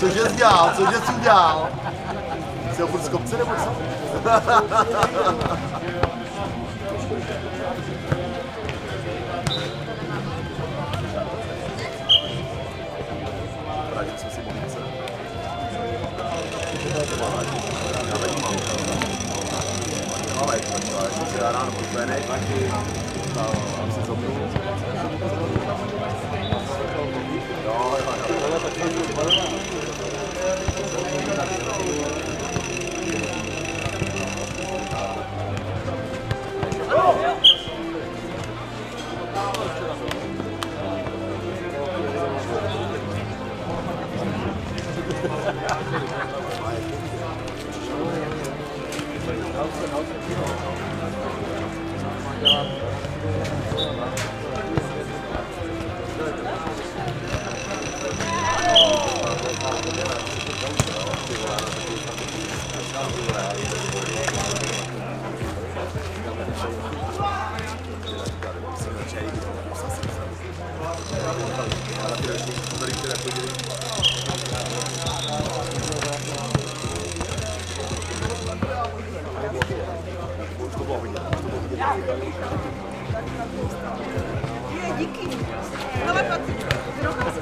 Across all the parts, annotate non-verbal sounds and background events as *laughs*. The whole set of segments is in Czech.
Cože jsi dělal? Cože jsi udělal? Jsi ho furt z kopce nebo co? *laughs* Ale jsem si dá ráno po trénink, taky mám si zobnu. Jo, jo, jo. Je, Ale Patrik, trochu se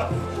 了。*laughs*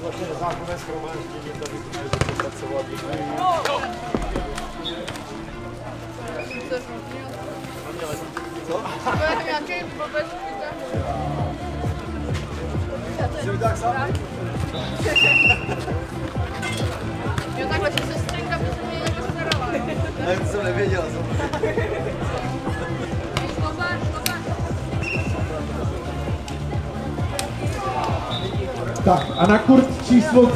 Vlastně vaše nezákonné schromáždění tady budete pracovat. Děkuji. Co? To je nějaký blbec. Já to tak sám. Tak a na kurz číslo